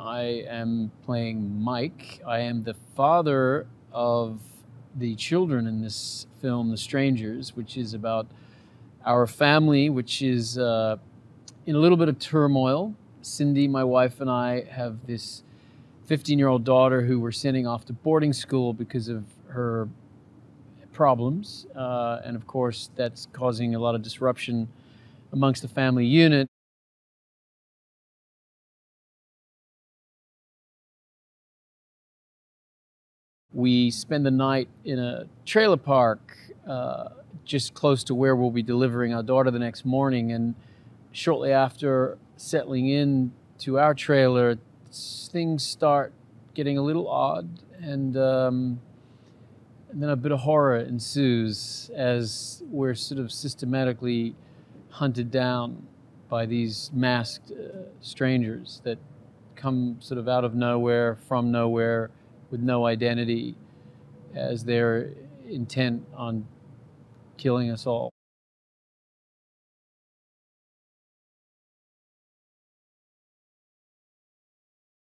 I am playing Mike. I am the father of the children in this film, The Strangers, which is about our family, which is uh, in a little bit of turmoil. Cindy, my wife, and I have this 15 year old daughter who we're sending off to boarding school because of her problems. Uh, and of course, that's causing a lot of disruption amongst the family unit. We spend the night in a trailer park uh, just close to where we'll be delivering our daughter the next morning. And shortly after settling in to our trailer, things start getting a little odd. And, um, and then a bit of horror ensues as we're sort of systematically hunted down by these masked uh, strangers that come sort of out of nowhere, from nowhere with no identity as their intent on killing us all.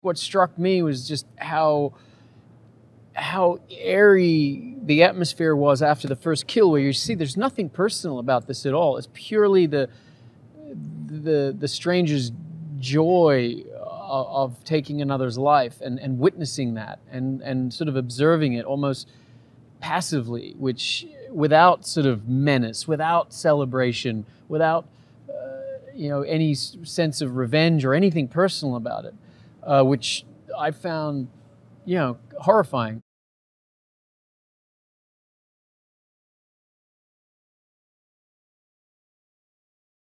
What struck me was just how how airy the atmosphere was after the first kill where you see there's nothing personal about this at all it's purely the the the stranger's joy of taking another's life and, and witnessing that and, and sort of observing it almost passively, which without sort of menace, without celebration, without uh, you know any sense of revenge or anything personal about it, uh, which I found you know horrifying.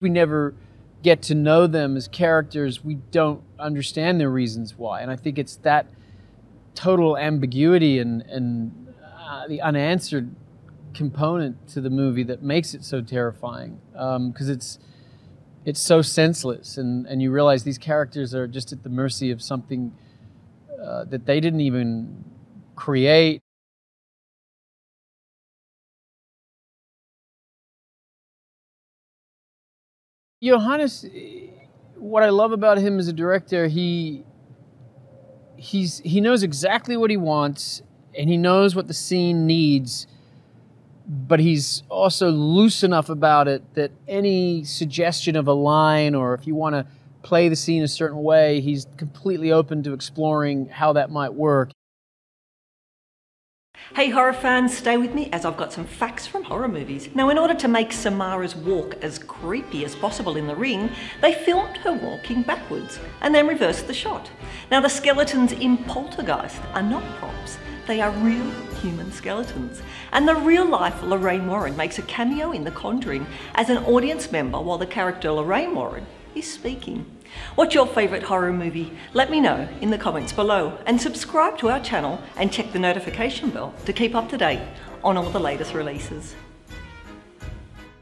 We never get to know them as characters, we don't understand their reasons why. And I think it's that total ambiguity and, and uh, the unanswered component to the movie that makes it so terrifying because um, it's it's so senseless and, and you realize these characters are just at the mercy of something uh, that they didn't even create Johannes, eh, what I love about him as a director, he he's he knows exactly what he wants and he knows what the scene needs, but he's also loose enough about it that any suggestion of a line or if you want to play the scene a certain way, he's completely open to exploring how that might work. Hey horror fans, stay with me as I've got some facts from horror movies. Now in order to make Samara's walk as creepy as possible in the ring, they filmed her walking backwards and then reversed the shot. Now the skeletons in Poltergeist are not props, they are real human skeletons. And the real life Lorraine Warren makes a cameo in The Conjuring as an audience member while the character Lorraine Warren is speaking. What's your favourite horror movie? Let me know in the comments below and subscribe to our channel and check the notification bell to keep up to date on all the latest releases.